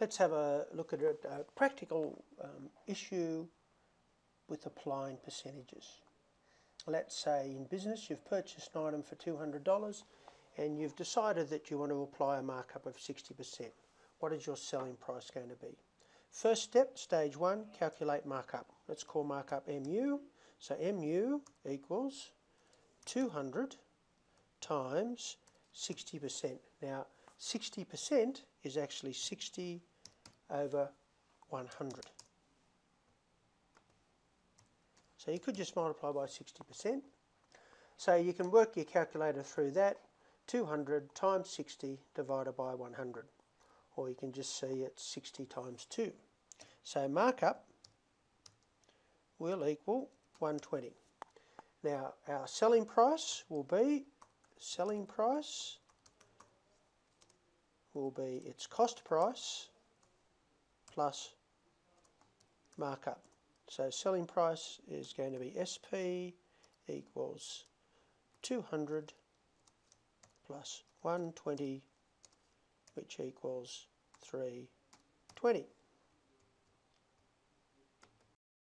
let's have a look at a, practical um, issue with applying percentages. Let's say in business you've purchased an item for $200 and you've decided that you want to apply a markup of 60%. What is your selling price going to be? First step, stage one, calculate markup. Let's call markup MU. So MU equals 200 times 60%. Now, 60% is actually 60 over 100. So you could just multiply by 60%. So you can work your calculator through that. 200 times 60 divided by 100. Or you can just see it's 60 times 2. So markup will equal 120. Now our selling price will be selling price will be its cost price plus markup. So selling price is going to be SP equals 200 plus 120 which equals 320.